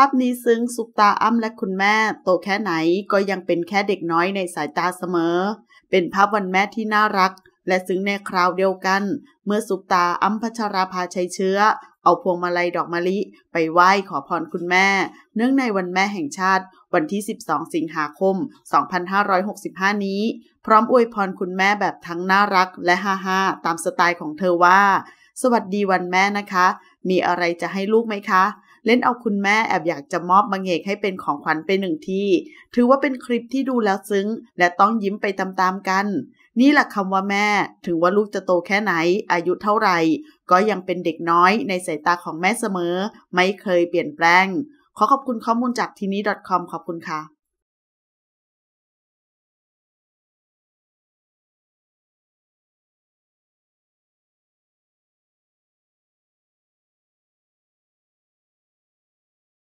ภาพนี้ซึ้งสุปตาอ้ำและคุณแม่โตแค่ไหนก็ยังเป็นแค่เด็กน้อยในสายตาเสมอ เป็นภาพวันแม่ที่น่ารัก และซึ้งในคราวเดียวกัน เมื่อสุปตาอ้ำพัชราภาชัยเชื้อ เอาพวงมาลัยดอกมะลิ ไปไหว้ขอพรคุณแม่ เนื่องในวันแม่แห่งชาติ วันที่ 12 สิงหาคม 2565 นี้ พร้อมอวยพรคุณแม่แบบทั้งน่ารักและฮ่าฮาตามสไตล์ของเธอว่า สวัสดีวันแม่นะคะ มีอะไรจะให้ลูกไหมคะ เล่นเอาคุณแม่แอบอยากจะมอบมังเอกให้เป็นของขวัญไปหนึ่งที่ ถือว่าเป็นคลิปที่ดูแล้วซึ้ง และต้องยิ้มไปตามๆกัน นี่แหละคำว่าแม่ ถึงว่าลูกจะโตแค่ไหน อายุเท่าไหร่ ก็ยังเป็นเด็กน้อยในสายตาของแม่เสมอ ไม่เคยเปลี่ยนแปลง ขอขอบคุณข้อมูลจากทีนี้ .com ขอบคุณค่ะ